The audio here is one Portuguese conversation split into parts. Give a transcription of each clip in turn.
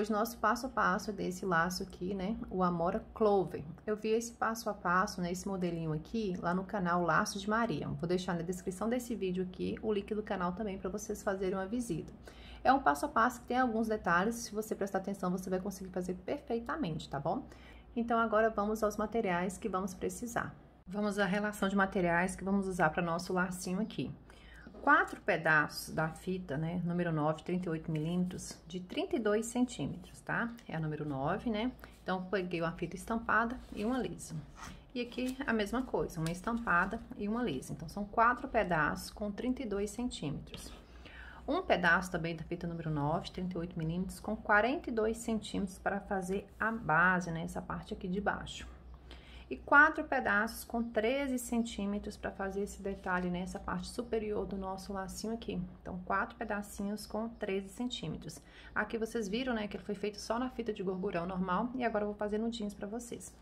hoje nosso passo a passo desse laço aqui, né? O Amora Clover. Eu vi esse passo a passo, né? Esse modelinho aqui, lá no canal Laço de Maria. Vou deixar na descrição desse vídeo aqui o link do canal também para vocês fazerem uma visita. É um passo a passo que tem alguns detalhes, se você prestar atenção, você vai conseguir fazer perfeitamente, tá bom? Então, agora vamos aos materiais que vamos precisar. Vamos à relação de materiais que vamos usar para nosso lacinho aqui quatro pedaços da fita, né, número 9, 38 milímetros, de 32 centímetros, tá? É a número 9, né? Então, peguei uma fita estampada e uma lisa. E aqui, a mesma coisa, uma estampada e uma lisa. Então, são quatro pedaços com 32 centímetros. Um pedaço também da fita número 9, 38 milímetros, com 42 centímetros para fazer a base, né? Essa parte aqui de baixo e quatro pedaços com 13 centímetros para fazer esse detalhe nessa parte superior do nosso lacinho aqui. Então, quatro pedacinhos com 13 centímetros. Aqui vocês viram, né, que ele foi feito só na fita de gorgurão normal e agora eu vou fazer no jeans para vocês.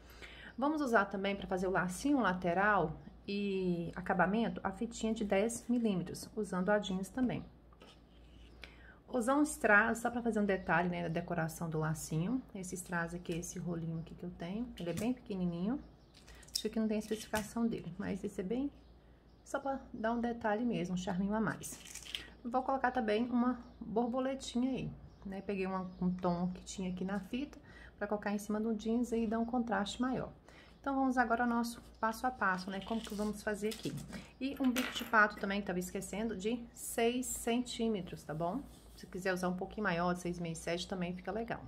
Vamos usar também para fazer o lacinho lateral e acabamento a fitinha de 10 milímetros, usando a jeans também. Usar um strass só para fazer um detalhe, né, da decoração do lacinho. Esse strass aqui, esse rolinho aqui que eu tenho, ele é bem pequenininho. Acho que não tem especificação dele, mas esse é bem só para dar um detalhe mesmo, um charminho a mais. Vou colocar também uma borboletinha aí, né? Peguei uma, um tom que tinha aqui na fita para colocar em cima do jeans e dar um contraste maior. Então, vamos agora ao nosso passo a passo, né? Como que vamos fazer aqui. E um bico de pato também, tava esquecendo, de 6 centímetros, tá bom? Se quiser usar um pouquinho maior, de 6,5, 7, também fica legal.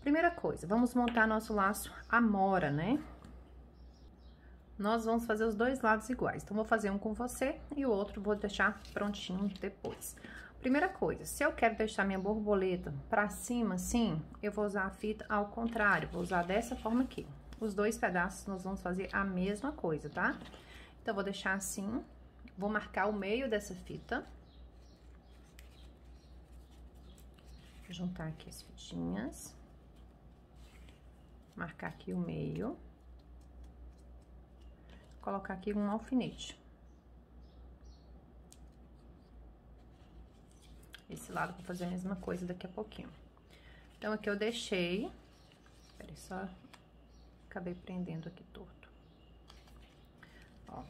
Primeira coisa, vamos montar nosso laço amora, né? Nós vamos fazer os dois lados iguais. Então, vou fazer um com você e o outro vou deixar prontinho depois. Primeira coisa, se eu quero deixar minha borboleta pra cima, assim, eu vou usar a fita ao contrário, vou usar dessa forma aqui. Os dois pedaços nós vamos fazer a mesma coisa, tá? Então, vou deixar assim, vou marcar o meio dessa fita. Juntar aqui as fitinhas. Marcar aqui o meio colocar aqui um alfinete. Esse lado vou fazer a mesma coisa daqui a pouquinho. Então, aqui eu deixei... Peraí, só... Acabei prendendo aqui torto. Ó.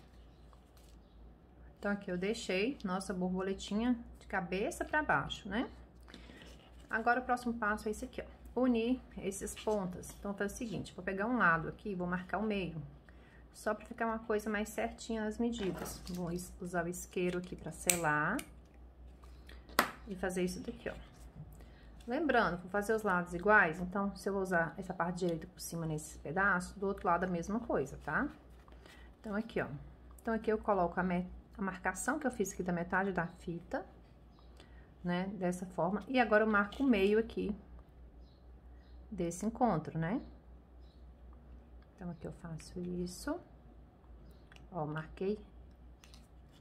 Então, aqui eu deixei nossa borboletinha de cabeça pra baixo, né? Agora, o próximo passo é esse aqui, ó. Unir esses pontas. Então, faz o seguinte, vou pegar um lado aqui, vou marcar o meio só pra ficar uma coisa mais certinha nas medidas. Vou usar o isqueiro aqui pra selar. E fazer isso daqui, ó. Lembrando, vou fazer os lados iguais, então, se eu usar essa parte direita por cima nesse pedaço, do outro lado a mesma coisa, tá? Então, aqui, ó. Então, aqui eu coloco a, a marcação que eu fiz aqui da metade da fita, né? Dessa forma. E agora, eu marco o meio aqui desse encontro, né? Então, aqui eu faço isso. Ó, marquei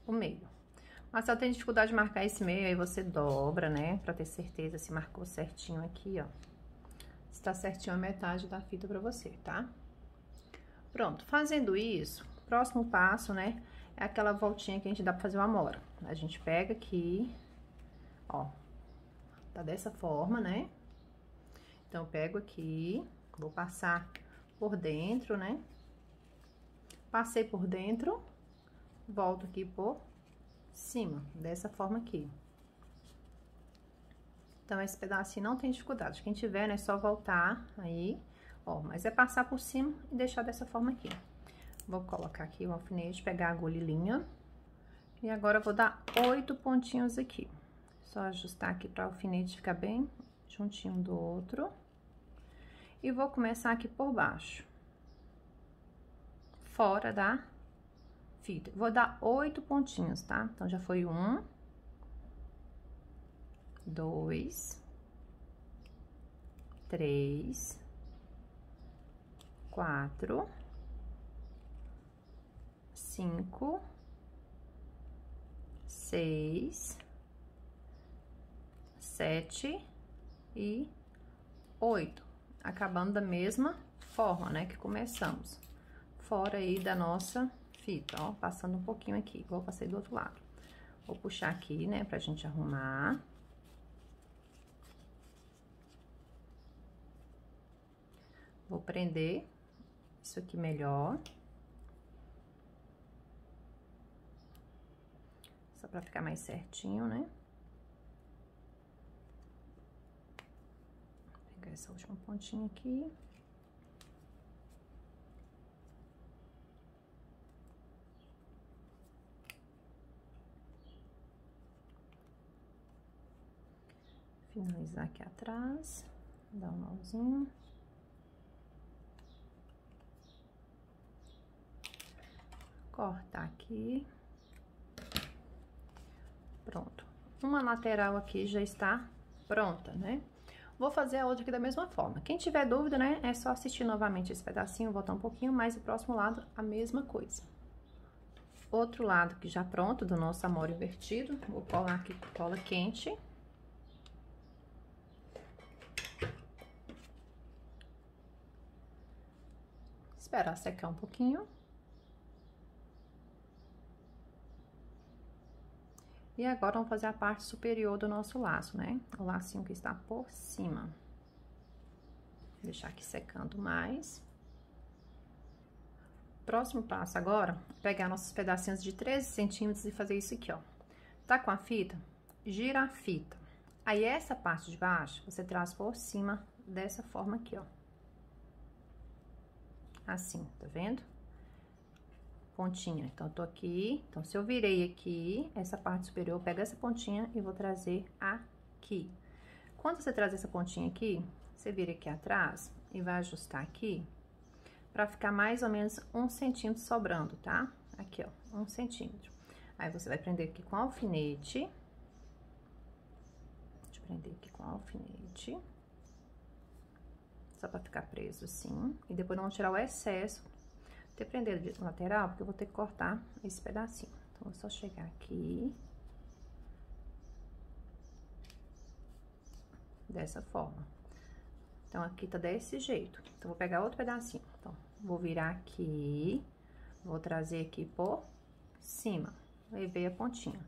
o meio. Mas se eu tenho dificuldade de marcar esse meio, aí você dobra, né? Pra ter certeza se marcou certinho aqui, ó. Se tá certinho a metade da fita pra você, tá? Pronto, fazendo isso, próximo passo, né? É aquela voltinha que a gente dá pra fazer uma amora. A gente pega aqui, ó. Tá dessa forma, né? Então, eu pego aqui, vou passar por dentro, né? Passei por dentro, volto aqui por cima, dessa forma aqui. Então, esse pedacinho não tem dificuldade. Quem tiver, né, é só voltar aí, ó. Mas é passar por cima e deixar dessa forma aqui. Vou colocar aqui o alfinete, pegar a agulha e linha. E agora, vou dar oito pontinhos aqui. Só ajustar aqui para o alfinete ficar bem juntinho do outro. E vou começar aqui por baixo. Fora da fita. Vou dar oito pontinhos, tá? Então, já foi um. Dois. Três. Quatro. Cinco. Seis. Sete. E oito acabando da mesma forma, né, que começamos. Fora aí da nossa fita, ó, passando um pouquinho aqui, igual passei do outro lado. Vou puxar aqui, né, pra gente arrumar. Vou prender isso aqui melhor. Só pra ficar mais certinho, né? Pegar essa última pontinha aqui. finalizar aqui atrás, dar um nozinho. Cortar aqui. Pronto. Uma lateral aqui já está pronta, né? Vou fazer a outra aqui da mesma forma. Quem tiver dúvida, né, é só assistir novamente esse pedacinho, voltar um pouquinho mais o próximo lado, a mesma coisa. Outro lado que já pronto, do nosso amor invertido, vou colar aqui com cola quente. Esperar secar um pouquinho. E agora, vamos fazer a parte superior do nosso laço, né? O lacinho que está por cima. Vou deixar aqui secando mais. Próximo passo agora, pegar nossos pedacinhos de 13 centímetros e fazer isso aqui, ó. Tá com a fita? Gira a fita. Aí, essa parte de baixo, você traz por cima dessa forma aqui, ó assim, tá vendo? Pontinha, então, eu tô aqui, então, se eu virei aqui, essa parte superior, eu pego essa pontinha e vou trazer aqui. Quando você traz essa pontinha aqui, você vira aqui atrás e vai ajustar aqui, pra ficar mais ou menos um centímetro sobrando, tá? Aqui, ó, um centímetro. Aí, você vai prender aqui com alfinete. Deixa eu prender aqui com alfinete só pra ficar preso assim. E depois vamos tirar o excesso. Ter prender de lateral, porque eu vou ter que cortar esse pedacinho. Então, vou só chegar aqui. Dessa forma. Então, aqui tá desse jeito. Então, vou pegar outro pedacinho. Então, vou virar aqui. Vou trazer aqui por cima. Levei a pontinha.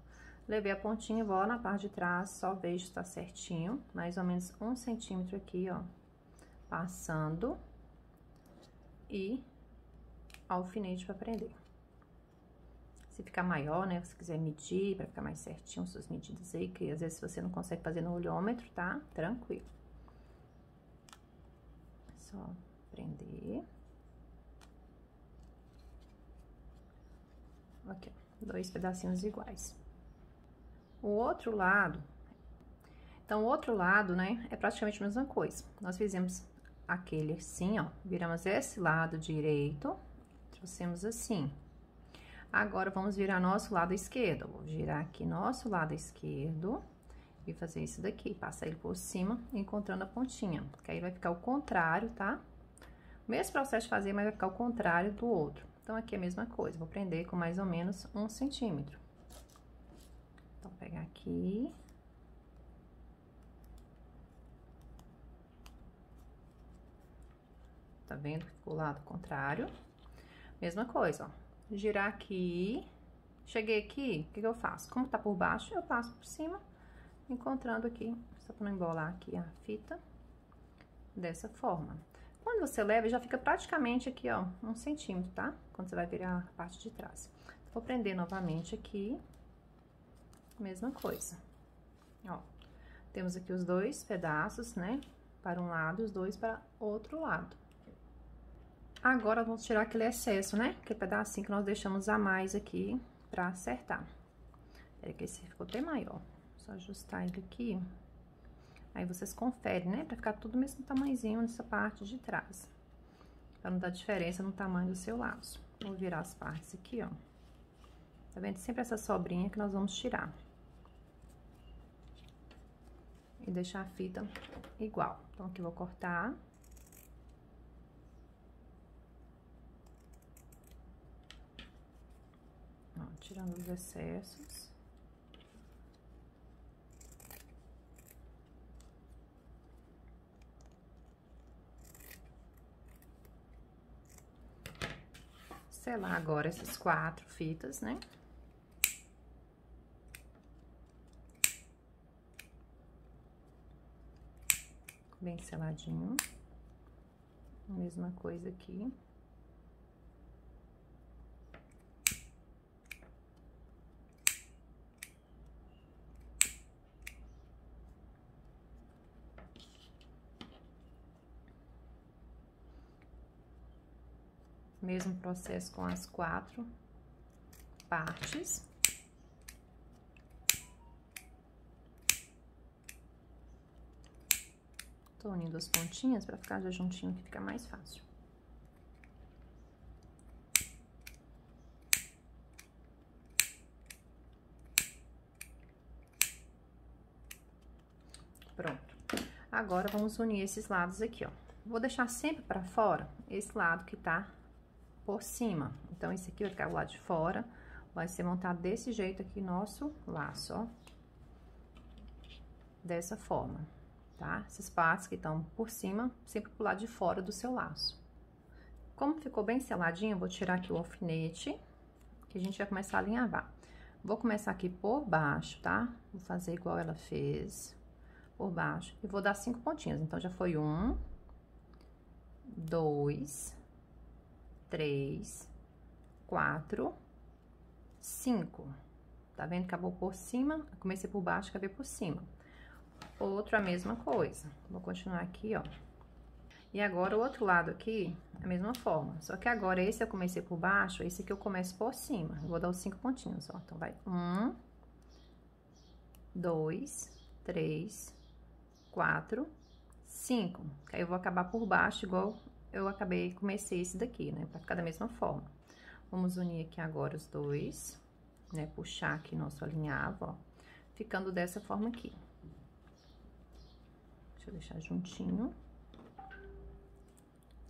Levei a pontinha, vou lá na parte de trás, só vejo se tá certinho. Mais ou menos um centímetro aqui, ó passando e alfinete para prender. Se ficar maior, né, se quiser medir, para ficar mais certinho suas medidas aí, que às vezes você não consegue fazer no olhômetro, tá? Tranquilo. Só prender. Aqui, ó, dois pedacinhos iguais. O outro lado, então, o outro lado, né, é praticamente a mesma coisa. Nós fizemos aquele assim, ó. Viramos esse lado direito, trouxemos assim. Agora, vamos virar nosso lado esquerdo. Vou girar aqui nosso lado esquerdo e fazer isso daqui. Passar ele por cima, encontrando a pontinha. Que aí vai ficar o contrário, tá? Mesmo processo de fazer, mas vai ficar o contrário do outro. Então, aqui é a mesma coisa. Vou prender com mais ou menos um centímetro. Então, pegar aqui tá vendo? Ficou o lado contrário. Mesma coisa, ó. Girar aqui. Cheguei aqui, o que, que eu faço? Como tá por baixo, eu passo por cima, encontrando aqui, só pra não embolar aqui a fita, dessa forma. Quando você leva, já fica praticamente aqui, ó, um centímetro, tá? Quando você vai virar a parte de trás. Vou prender novamente aqui, mesma coisa. Ó, temos aqui os dois pedaços, né? Para um lado e os dois para outro lado. Agora, vamos tirar aquele excesso, né? Aquele pedacinho que nós deixamos a mais aqui pra acertar. Peraí que esse ficou até maior. Só ajustar ele aqui. Aí, vocês conferem, né? Pra ficar tudo mesmo tamanhozinho nessa parte de trás. Pra não dar diferença no tamanho do seu laço. Vou virar as partes aqui, ó. Tá vendo? Sempre essa sobrinha que nós vamos tirar. E deixar a fita igual. Então, aqui eu vou cortar. Tirando os excessos. Selar agora essas quatro fitas, né? Bem seladinho. Mesma coisa aqui. Mesmo processo com as quatro partes. Tô unindo as pontinhas pra ficar já juntinho, que fica mais fácil. Pronto. Agora, vamos unir esses lados aqui, ó. Vou deixar sempre pra fora esse lado que tá por cima. Então, esse aqui vai ficar o lado de fora, vai ser montado desse jeito aqui nosso laço, ó. Dessa forma tá? Essas partes que estão por cima, sempre pro lado de fora do seu laço. Como ficou bem seladinho, eu vou tirar aqui o alfinete, que a gente vai começar a alinhavar. Vou começar aqui por baixo, tá? Vou fazer igual ela fez, por baixo. E vou dar cinco pontinhos. Então, já foi um, dois, três, quatro, cinco. Tá vendo? Acabou por cima, comecei por baixo, acabei por cima. Outro, a mesma coisa. Vou continuar aqui, ó. E agora, o outro lado aqui, a mesma forma. Só que agora, esse eu comecei por baixo, esse aqui eu começo por cima. vou dar os cinco pontinhos, ó. Então, vai um, dois, três, quatro, cinco. Aí, eu vou acabar por baixo, igual eu acabei, comecei esse daqui, né? Pra ficar da mesma forma. Vamos unir aqui agora os dois, né? Puxar aqui nosso alinhavo, ó. Ficando dessa forma aqui. Deixa eu deixar juntinho.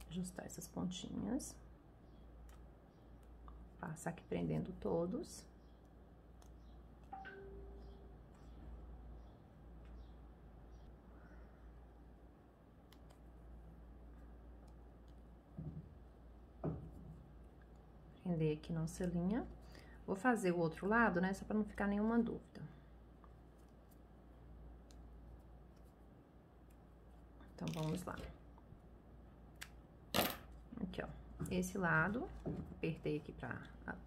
Ajustar essas pontinhas. Passar aqui prendendo todos. Prender aqui nossa linha. Vou fazer o outro lado, né, só pra não ficar nenhuma dúvida. Então, vamos lá. Aqui, ó. Esse lado, apertei aqui pra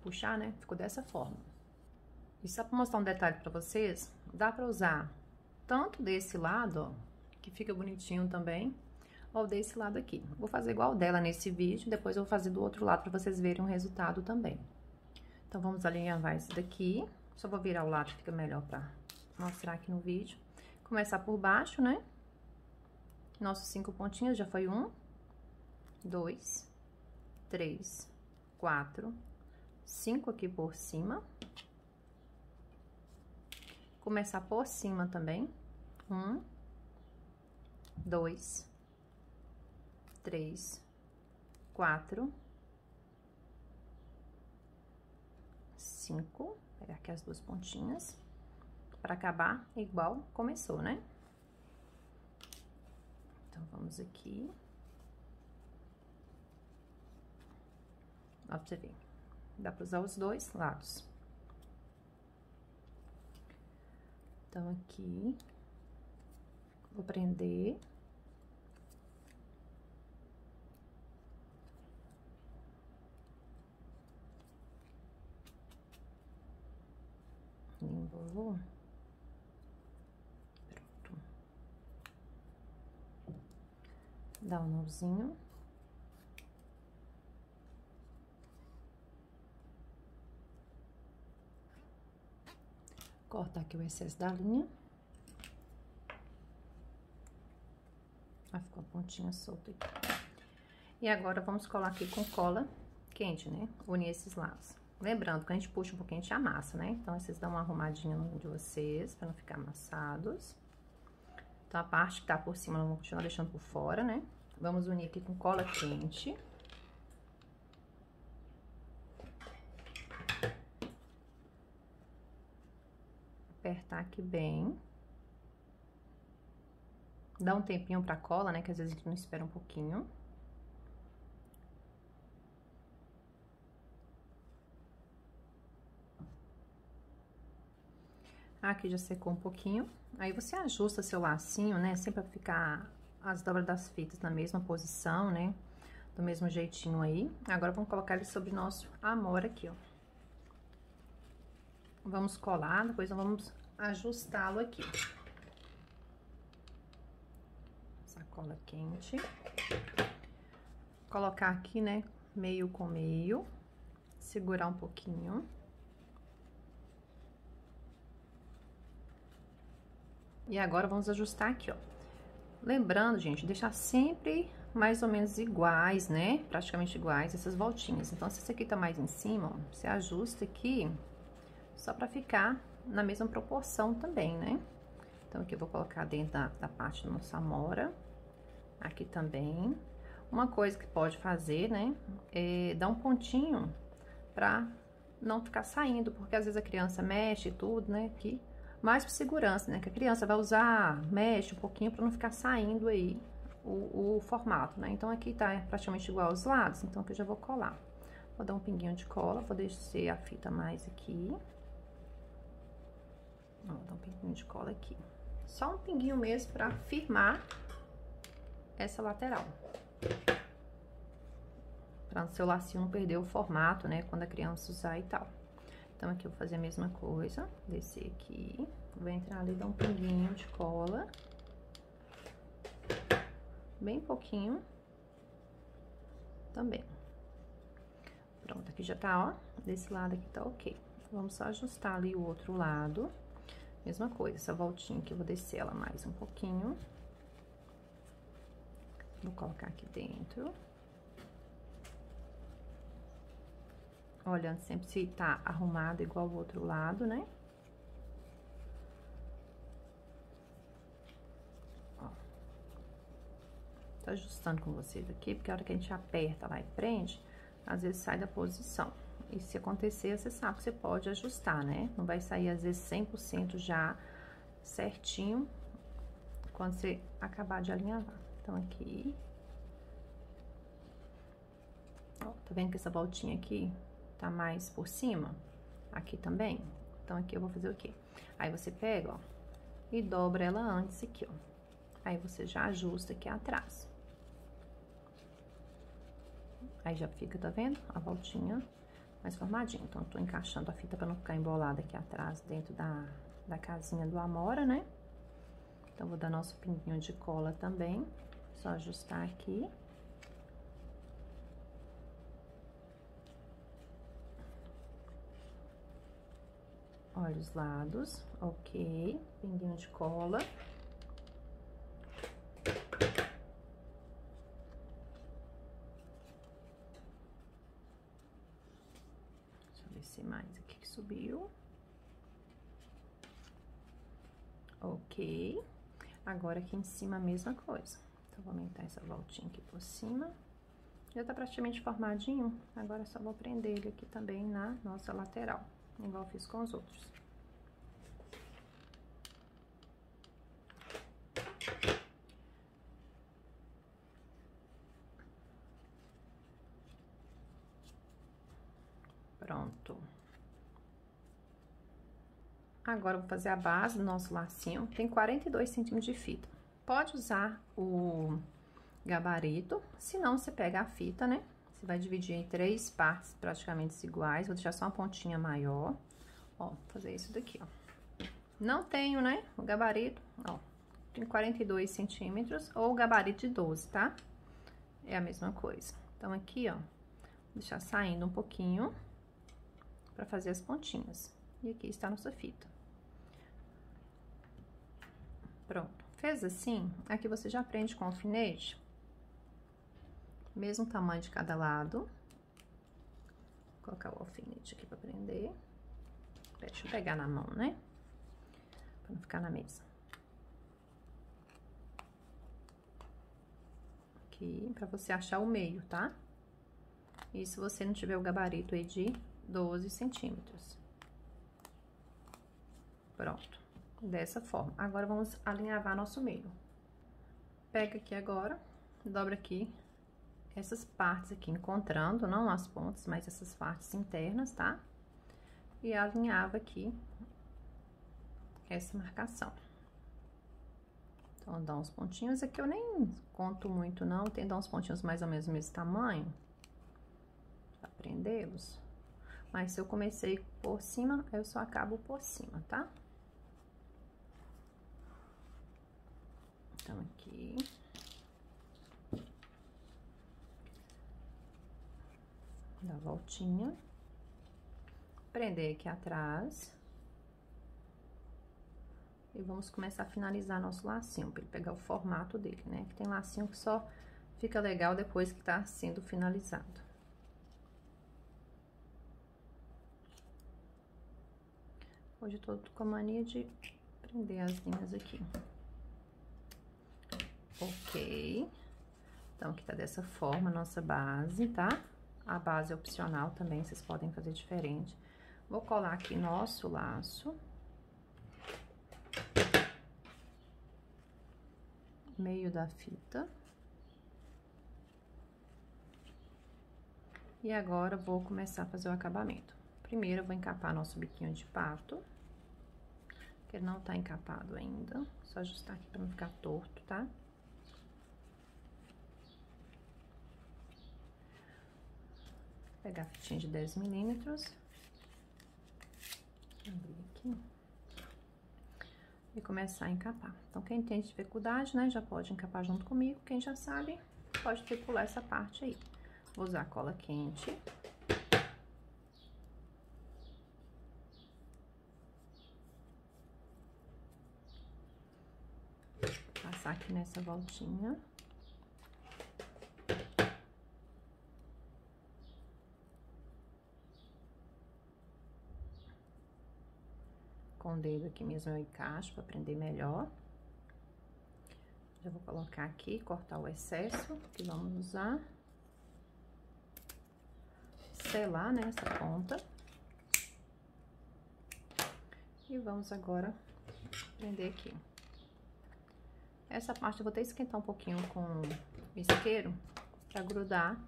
puxar, né? Ficou dessa forma. E só pra mostrar um detalhe pra vocês, dá pra usar tanto desse lado, ó, que fica bonitinho também, ou desse lado aqui. Vou fazer igual dela nesse vídeo, depois eu vou fazer do outro lado pra vocês verem o resultado também. Então, vamos alinhavar esse daqui. Só vou virar o lado, fica melhor pra mostrar aqui no vídeo. Começar por baixo, né? Nossos cinco pontinhos já foi um, dois, três, quatro, cinco aqui por cima. Começar por cima também. Um, dois, três, quatro, cinco. Vou pegar aqui as duas pontinhas. Para acabar igual começou, né? Então, vamos aqui. Ó, pra você ver. Dá pra usar os dois lados. Então, aqui. Vou prender. Envolvo. Dá um nozinho. Cortar aqui o excesso da linha. Ah, ficou a pontinha solta aqui. E agora, vamos colar aqui com cola quente, né? Unir esses lados. Lembrando que a gente puxa um pouquinho, a gente amassa, né? Então, vocês dão uma arrumadinha de vocês, pra não ficar amassados. Então, a parte que tá por cima, nós vamos continuar deixando por fora, né? Vamos unir aqui com cola quente. Apertar aqui bem. Dá um tempinho pra cola, né? Que às vezes a gente não espera um pouquinho. Aqui já secou um pouquinho. Aí, você ajusta seu lacinho, né? Sempre pra ficar as dobras das fitas na mesma posição, né? do mesmo jeitinho aí. Agora, vamos colocar ele sobre nosso amor aqui, ó. Vamos colar, depois vamos ajustá-lo aqui. Sacola quente. Colocar aqui, né, meio com meio. Segurar um pouquinho. E agora, vamos ajustar aqui, ó. Lembrando, gente, deixar sempre mais ou menos iguais, né? Praticamente iguais essas voltinhas. Então, se esse aqui tá mais em cima, ó, você ajusta aqui só pra ficar na mesma proporção também, né? Então, aqui eu vou colocar dentro da, da parte da nossa amora. Aqui também. Uma coisa que pode fazer, né? É dar um pontinho pra não ficar saindo, porque às vezes a criança mexe e tudo, né? Aqui, mais por segurança, né? Que a criança vai usar, mexe um pouquinho pra não ficar saindo aí o, o formato, né? Então, aqui tá praticamente igual aos lados, então aqui eu já vou colar. Vou dar um pinguinho de cola, vou descer a fita mais aqui. Vou dar um pinguinho de cola aqui. Só um pinguinho mesmo pra firmar essa lateral. Pra o seu lacinho não perder o formato, né? Quando a criança usar e tal. Então, aqui eu vou fazer a mesma coisa. Descer aqui. Vou entrar ali, dar um pinguinho de cola. Bem pouquinho. Também. Pronto, aqui já tá, ó. Desse lado aqui tá ok. Vamos só ajustar ali o outro lado. Mesma coisa, essa voltinha aqui, eu vou descer ela mais um pouquinho. Vou colocar aqui dentro. Olhando sempre se tá arrumado igual o outro lado, né? Ó. Tô ajustando com vocês aqui, porque a hora que a gente aperta lá e prende, às vezes sai da posição. E se acontecer, você sabe que você pode ajustar, né? Não vai sair, às vezes, 100% já certinho quando você acabar de alinhavar. Então, aqui. Ó, tá vendo que essa voltinha aqui tá mais por cima? Aqui também. Então, aqui eu vou fazer o quê? Aí, você pega, ó, e dobra ela antes aqui, ó. Aí, você já ajusta aqui atrás. Aí, já fica, tá vendo? A voltinha mais formadinho. Então, eu tô encaixando a fita pra não ficar embolada aqui atrás, dentro da, da casinha do Amora, né? Então, vou dar nosso pinguinho de cola também. Só ajustar aqui. Olha os lados, ok. Pinguinho de cola. mais aqui que subiu. Ok. Agora, aqui em cima, a mesma coisa. Então, vou aumentar essa voltinha aqui por cima. Já tá praticamente formadinho. Agora, só vou prender ele aqui também na nossa lateral, igual fiz com os outros. Pronto. Agora, vou fazer a base do nosso lacinho. Tem 42 centímetros de fita. Pode usar o gabarito, se não, você pega a fita, né? Você vai dividir em três partes praticamente iguais. Vou deixar só uma pontinha maior. Ó, vou fazer isso daqui, ó. Não tenho, né, o gabarito, ó. Tem 42 centímetros ou o gabarito de 12, tá? É a mesma coisa. Então, aqui, ó, deixar saindo um pouquinho para fazer as pontinhas. E aqui está a nossa fita. Pronto. Fez assim, aqui você já prende com alfinete. Mesmo tamanho de cada lado. Vou colocar o alfinete aqui para prender. Deixa eu pegar na mão, né? Pra não ficar na mesa. Aqui, pra você achar o meio, tá? E se você não tiver o gabarito aí de 12 centímetros. Pronto, dessa forma. Agora, vamos alinhavar nosso meio. Pega aqui agora, dobra aqui essas partes aqui, encontrando, não as pontas, mas essas partes internas, tá? E alinhava aqui essa marcação. Então, dá uns pontinhos. Aqui eu nem conto muito, não. Tem dar uns pontinhos mais ou menos do mesmo tamanho. Pra prendê-los. Mas se eu comecei por cima, eu só acabo por cima, tá? Então, aqui. Dá voltinha. Prender aqui atrás. E vamos começar a finalizar nosso lacinho, para ele pegar o formato dele, né? Que tem lacinho que só fica legal depois que tá sendo finalizado. Hoje eu tô com a mania de prender as linhas aqui. Ok. Então, aqui tá dessa forma a nossa base, tá? A base é opcional também, vocês podem fazer diferente. Vou colar aqui nosso laço. meio da fita. E agora, vou começar a fazer o acabamento. Primeiro, eu vou encapar nosso biquinho de pato, que ele não tá encapado ainda. Só ajustar aqui pra não ficar torto, tá? Pegar a fitinha de 10 milímetros. Abrir aqui e começar a encapar. Então, quem tem dificuldade, né, já pode encapar junto comigo. Quem já sabe, pode tripular essa parte aí. Vou usar cola quente. Passar aqui nessa voltinha. Com o dedo aqui mesmo eu encaixo para prender melhor. Já vou colocar aqui, cortar o excesso que vamos usar. Selar, né, ponta. E vamos agora prender aqui. Essa parte eu vou que esquentar um pouquinho com isqueiro para grudar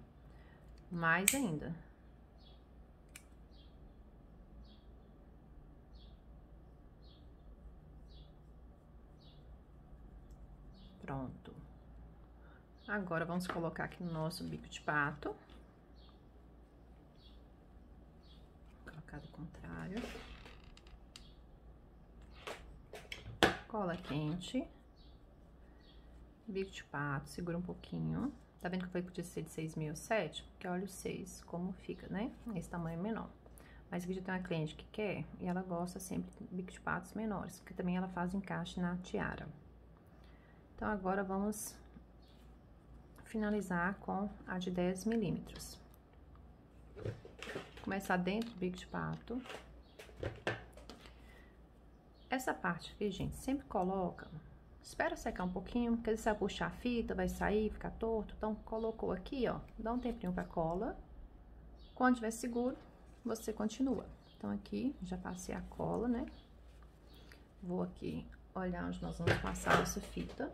mais ainda. Pronto. Agora, vamos colocar aqui no nosso bico de pato. Colocar do contrário. Cola quente. Bico de pato, segura um pouquinho. Tá vendo que eu falei que podia ser de 6.007? Porque olha o 6, como fica, né? Esse tamanho menor. Mas aqui já tem uma cliente que quer e ela gosta sempre de bico de patos menores, porque também ela faz encaixe na tiara. Então, agora vamos finalizar com a de 10 milímetros. Começar dentro do bico de pato. Essa parte aqui, gente, sempre coloca... Espera secar um pouquinho, porque você vai puxar a fita, vai sair, ficar torto. Então, colocou aqui, ó, dá um tempinho pra cola. Quando tiver seguro, você continua. Então, aqui, já passei a cola, né? Vou aqui olhar onde nós vamos passar essa fita.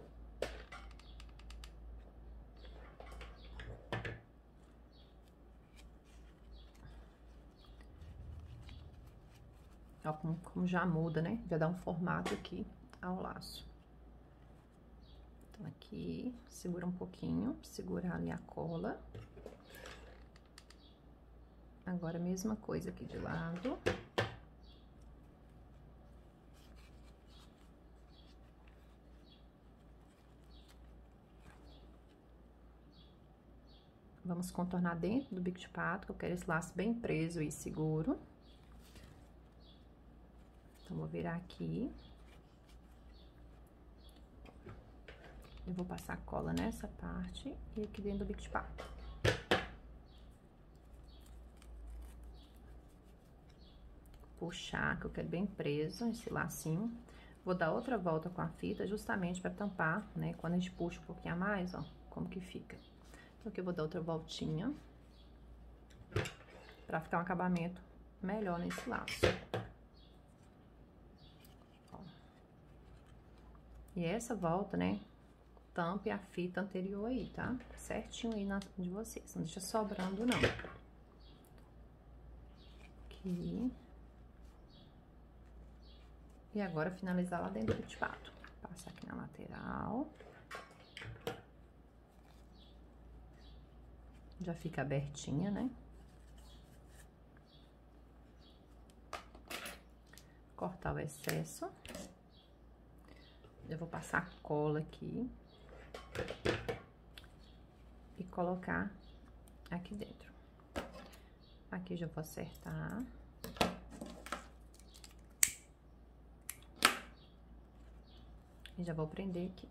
Ó, como, como já muda, né? Já dá um formato aqui ao laço. Então, aqui, segura um pouquinho, segurar ali a cola. Agora, mesma coisa aqui de lado. Vamos contornar dentro do bico de pato, que eu quero esse laço bem preso e seguro. Vou virar aqui. Eu vou passar cola nessa parte e aqui dentro do bico de. Puxar, que eu quero bem preso esse lacinho. Vou dar outra volta com a fita, justamente para tampar, né? Quando a gente puxa um pouquinho a mais, ó, como que fica. Então, aqui eu vou dar outra voltinha. Pra ficar um acabamento melhor nesse laço. E essa volta, né, tampe a fita anterior aí, tá? Certinho aí na de vocês, não deixa sobrando, não. Aqui. E agora, finalizar lá dentro do pato. Passa aqui na lateral. Já fica abertinha, né? Cortar o excesso. Eu vou passar cola aqui. E colocar aqui dentro. Aqui já vou acertar. E já vou prender aqui.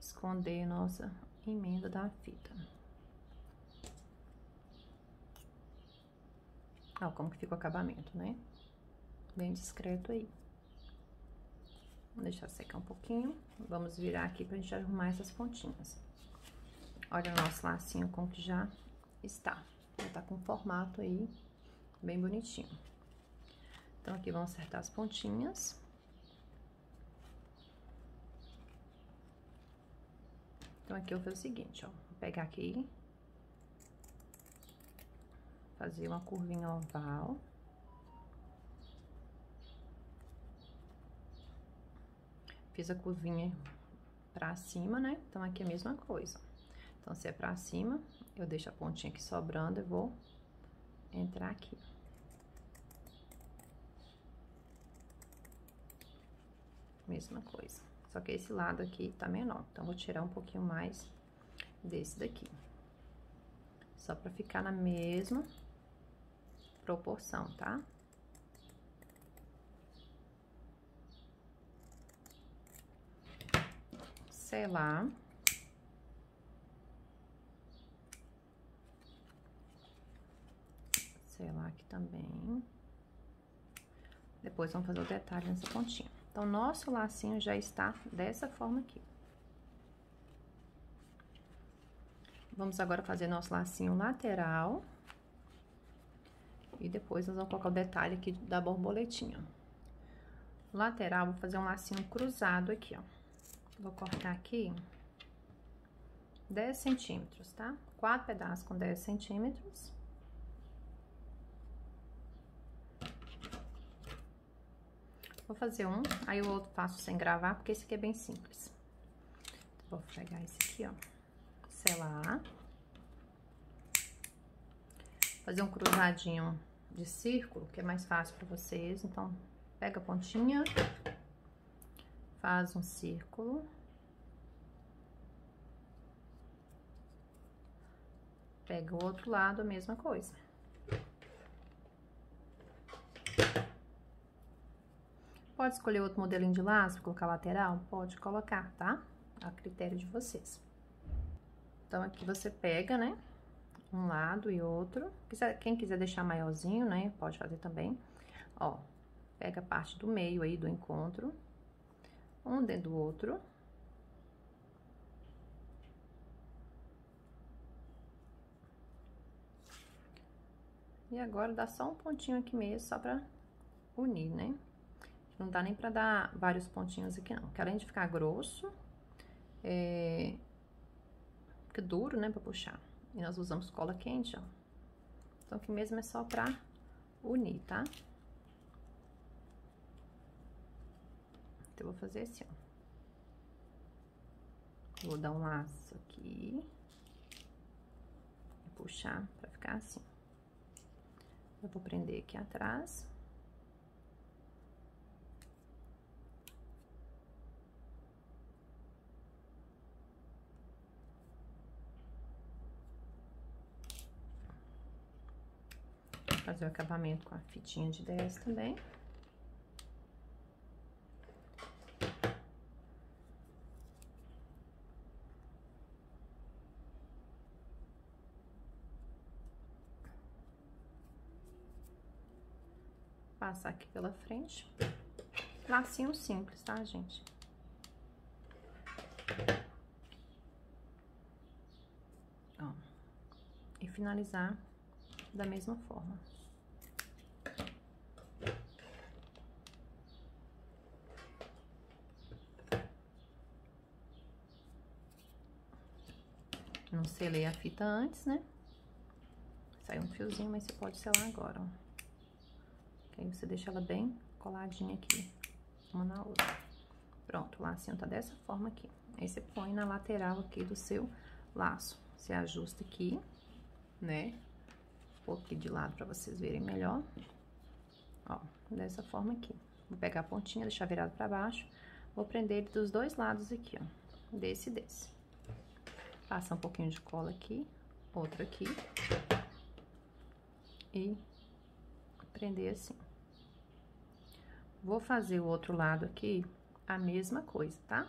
Esconder nossa emenda da fita. Ó, como que fica o acabamento, né? Bem discreto aí. Vamos deixar secar um pouquinho. Vamos virar aqui pra gente arrumar essas pontinhas. Olha o nosso lacinho como que já está. Já tá com formato aí, bem bonitinho. Então, aqui vamos acertar as pontinhas. Então, aqui eu vou fazer o seguinte, ó. Vou pegar aqui. Fazer uma curvinha oval. Fiz a curvinha pra cima, né? Então, aqui é a mesma coisa. Então, se é pra cima, eu deixo a pontinha aqui sobrando e vou entrar aqui. Mesma coisa. Só que esse lado aqui tá menor. Então, vou tirar um pouquinho mais desse daqui. Só pra ficar na mesma proporção, tá? Selar. Selar aqui também. Depois vamos fazer o detalhe nessa pontinha. Então, nosso lacinho já está dessa forma aqui. Vamos agora fazer nosso lacinho lateral. E depois nós vamos colocar o detalhe aqui da borboletinha. Lateral, vou fazer um lacinho cruzado aqui, ó. Vou cortar aqui 10 centímetros, tá? Quatro pedaços com 10 centímetros. Vou fazer um, aí o outro faço sem gravar, porque esse aqui é bem simples. Vou pegar esse aqui, ó, selar. Fazer um cruzadinho de círculo, que é mais fácil pra vocês. Então, pega a pontinha faz um círculo. Pega o outro lado, a mesma coisa. Pode escolher outro modelinho de laço, colocar lateral? Pode colocar, tá? A critério de vocês. Então, aqui você pega, né? Um lado e outro. Quem quiser deixar maiorzinho, né? Pode fazer também. Ó, pega a parte do meio aí do encontro um dentro do outro. E agora dá só um pontinho aqui mesmo, só pra unir, né? Não dá nem pra dar vários pontinhos aqui, não. Porque além de ficar grosso, é... fica duro, né, pra puxar. E nós usamos cola quente, ó. Então, aqui mesmo é só pra unir, tá? Tá? eu vou fazer assim, ó. Vou dar um laço aqui. E puxar pra ficar assim. Eu vou prender aqui atrás. Fazer o acabamento com a fitinha de 10 também. passar aqui pela frente. Lacinho simples, tá, gente? Ó. E finalizar da mesma forma. Não selei a fita antes, né? Saiu um fiozinho, mas você pode selar agora, ó. Que aí você deixa ela bem coladinha aqui, uma na outra. Pronto, o lacinho tá dessa forma aqui. Aí você põe na lateral aqui do seu laço. Você ajusta aqui, né? Vou aqui de lado pra vocês verem melhor. Ó, dessa forma aqui. Vou pegar a pontinha, deixar virado pra baixo. Vou prender ele dos dois lados aqui, ó. Desse e desse. Passa um pouquinho de cola aqui, outro aqui. E prender assim. Vou fazer o outro lado aqui a mesma coisa, tá?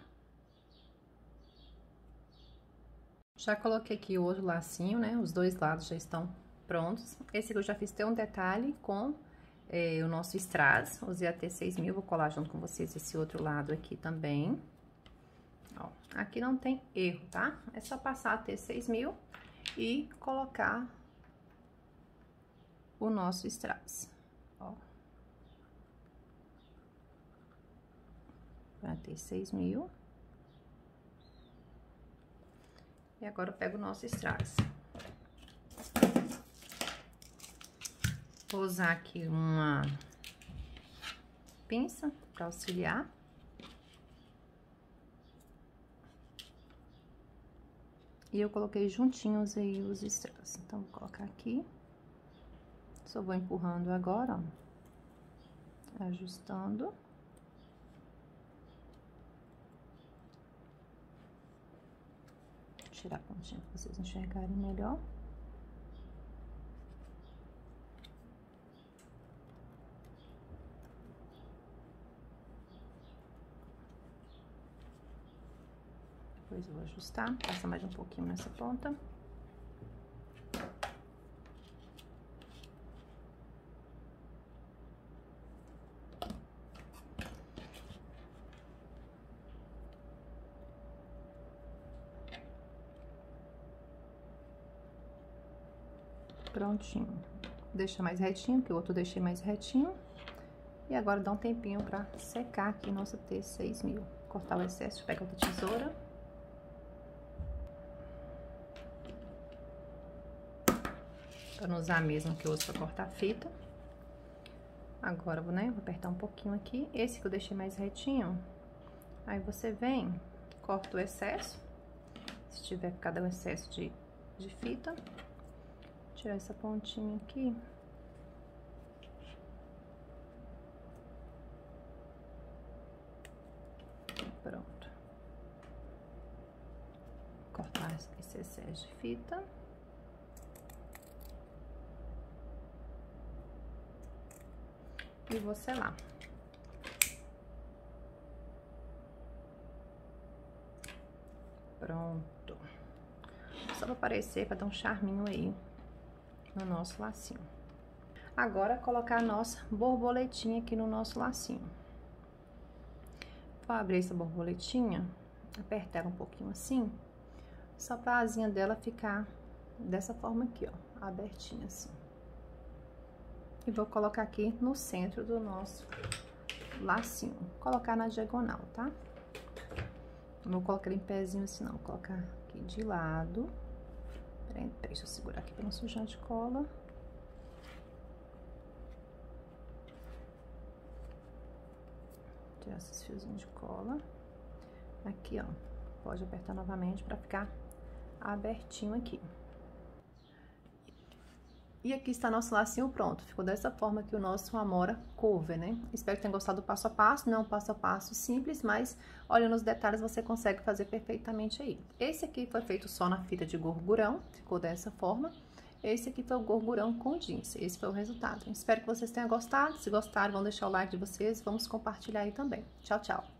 Já coloquei aqui o outro lacinho, né? Os dois lados já estão prontos. Esse eu já fiz ter um detalhe com é, o nosso strass. Usei a T6000, vou colar junto com vocês esse outro lado aqui também. Ó, aqui não tem erro, tá? É só passar a T6000 e colocar o nosso strass, ó. Vai ter seis mil. E agora eu pego o nosso strass. Vou usar aqui uma pinça para auxiliar. E eu coloquei juntinhos aí os strass. Então, vou colocar aqui. Só vou empurrando agora, ó. Ajustando. tirar a pontinha para vocês enxergarem melhor. Depois eu vou ajustar, passa mais um pouquinho nessa ponta. Prontinho. Deixa mais retinho, que o outro deixei mais retinho. E agora dá um tempinho pra secar aqui nossa T6000. Cortar o excesso, pega outra tesoura. Pra não usar a mesma que eu uso pra cortar fita. Agora, né, vou apertar um pouquinho aqui. Esse que eu deixei mais retinho, aí você vem, corta o excesso. Se tiver ficado um excesso de, de fita, tirar essa pontinha aqui. Pronto. Cortar esse excesso de fita. E vou selar. Pronto. Só pra aparecer, pra dar um charminho aí no nosso lacinho. Agora, colocar a nossa borboletinha aqui no nosso lacinho. Vou abrir essa borboletinha, apertar ela um pouquinho assim, só pra asinha dela ficar dessa forma aqui, ó, abertinha assim. E vou colocar aqui no centro do nosso lacinho. Colocar na diagonal, tá? Não vou colocar em pezinho assim, não. Vou colocar aqui de lado. Peraí, deixa eu segurar aqui pra não sujar de cola. Tirar esses fiozinhos de cola. Aqui, ó. Pode apertar novamente pra ficar abertinho aqui. E aqui está nosso lacinho pronto. Ficou dessa forma aqui o nosso Amora Cover, né? Espero que tenham gostado do passo a passo. Não é um passo a passo simples, mas olha nos detalhes você consegue fazer perfeitamente aí. Esse aqui foi feito só na fita de gorgurão, ficou dessa forma. Esse aqui foi o gorgurão com jeans, esse foi o resultado. Espero que vocês tenham gostado. Se gostaram, vão deixar o like de vocês, vamos compartilhar aí também. Tchau, tchau!